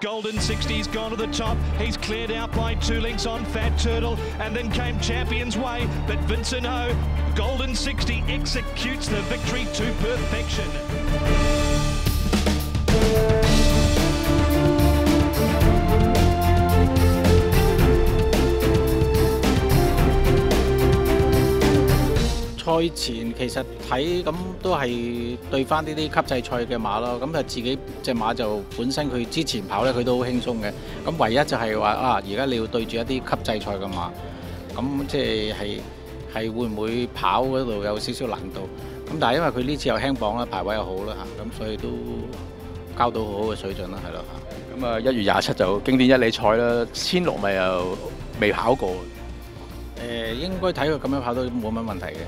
Golden 60's gone to the top. He's cleared out by two links on Fat Turtle, and then came Champion's Way. But Vincent Ho, Golden 60 executes the victory to perfection. 賽前其實睇咁都係對翻呢啲級制賽嘅馬咯，咁啊自己隻馬就本身佢之前跑咧佢都好輕鬆嘅，咁唯一就係話啊而家你要對住一啲級制賽嘅馬，咁即係係係會唔會跑嗰度有少少難度？咁但係因為佢呢次又輕磅啦，排位又好啦嚇，咁所以都交到好好嘅水準啦，係咯嚇。咁啊，一月廿七就經典一哩賽啦，千六咪又未跑過。誒、應該睇佢咁樣跑都冇乜問題嘅。